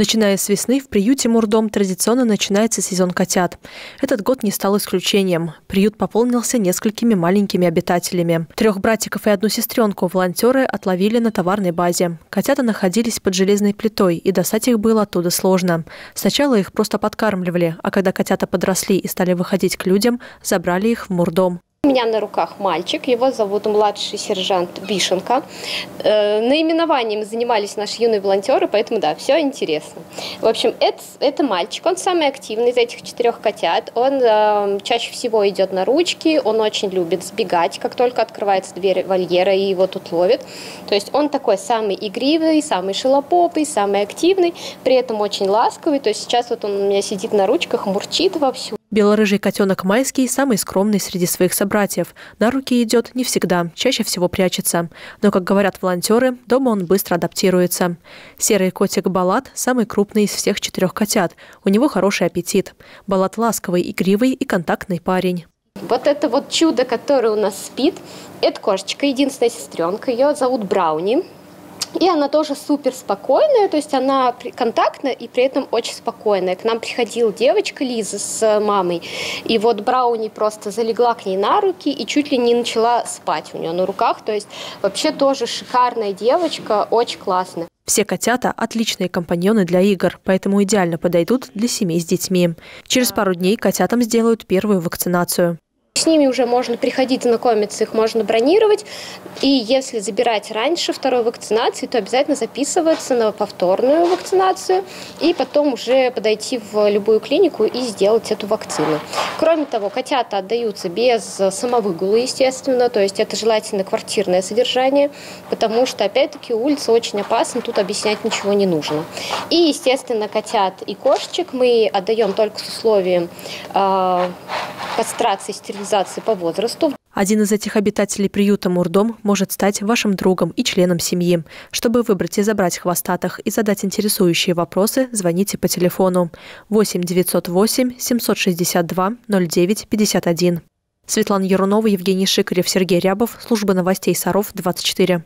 Начиная с весны, в приюте Мурдом традиционно начинается сезон котят. Этот год не стал исключением. Приют пополнился несколькими маленькими обитателями. Трех братиков и одну сестренку волонтеры отловили на товарной базе. Котята находились под железной плитой, и достать их было оттуда сложно. Сначала их просто подкармливали, а когда котята подросли и стали выходить к людям, забрали их в Мурдом. У меня на руках мальчик, его зовут младший сержант Бишенко. Э, наименованием занимались наши юные волонтеры, поэтому да, все интересно. В общем, это, это мальчик, он самый активный из этих четырех котят. Он э, чаще всего идет на ручки, он очень любит сбегать, как только открывается дверь вольера и его тут ловят. То есть он такой самый игривый, самый шелопопый, самый активный, при этом очень ласковый. То есть сейчас вот он у меня сидит на ручках, мурчит вовсю. Белорыжий котенок Майский самый скромный среди своих собратьев. На руки идет не всегда, чаще всего прячется. Но, как говорят волонтеры, дома он быстро адаптируется. Серый котик Балат самый крупный из всех четырех котят. У него хороший аппетит. Балат ласковый, игривый и контактный парень. Вот это вот чудо, которое у нас спит, это кошечка, единственная сестренка. Ее зовут Брауни. И она тоже супер спокойная, то есть она контактная и при этом очень спокойная. К нам приходила девочка Лиза с мамой, и вот Брауни просто залегла к ней на руки и чуть ли не начала спать у нее на руках. То есть вообще тоже шикарная девочка, очень классная. Все котята – отличные компаньоны для игр, поэтому идеально подойдут для семей с детьми. Через пару дней котятам сделают первую вакцинацию. С ними уже можно приходить знакомиться, их можно бронировать. И если забирать раньше второй вакцинации, то обязательно записываться на повторную вакцинацию и потом уже подойти в любую клинику и сделать эту вакцину. Кроме того, котята отдаются без самовыгула, естественно, то есть это желательно квартирное содержание, потому что, опять-таки, улица очень опасна, тут объяснять ничего не нужно. И, естественно, котят и кошечек мы отдаем только с условием э, кастрации, стерилизации по возрасту. Один из этих обитателей приюта Мурдом может стать вашим другом и членом семьи. Чтобы выбрать и забрать хвостатых и задать интересующие вопросы, звоните по телефону 8 908 762 09 51. Светлана Ярунова, Евгений Шикарев, Сергей Рябов. Служба новостей Саров, 24.